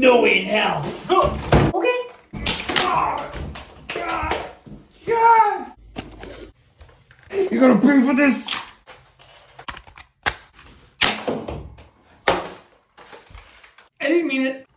No way in hell. Okay. You're gonna pay for this? I didn't mean it.